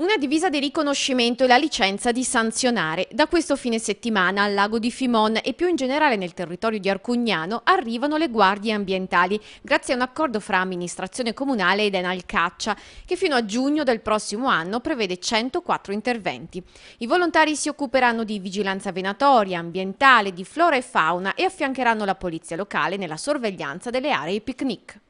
Una divisa di riconoscimento e la licenza di sanzionare. Da questo fine settimana al lago di Fimon e più in generale nel territorio di Arcugnano arrivano le guardie ambientali grazie a un accordo fra amministrazione comunale ed Enalcaccia che fino a giugno del prossimo anno prevede 104 interventi. I volontari si occuperanno di vigilanza venatoria, ambientale, di flora e fauna e affiancheranno la polizia locale nella sorveglianza delle aree picnic.